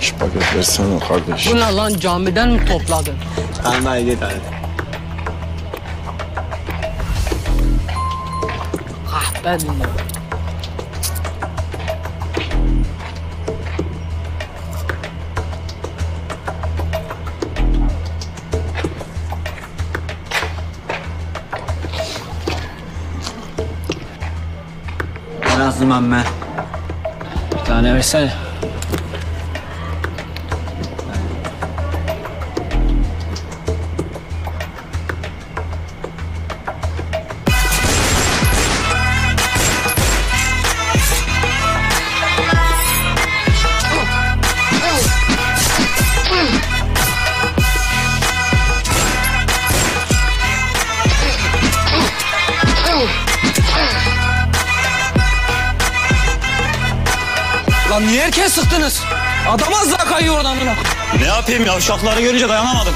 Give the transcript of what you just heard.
Şu paket versene kardeş. Bu ne lan camiden mi topladın? Anla iyi tane. Kahpe dünya. Nasıl amme? Bir tane versene. Lan niye erken sıktınız? Adam az daha kayıyor oradan. Ne yapayım ya uşakları görünce dayanamadım.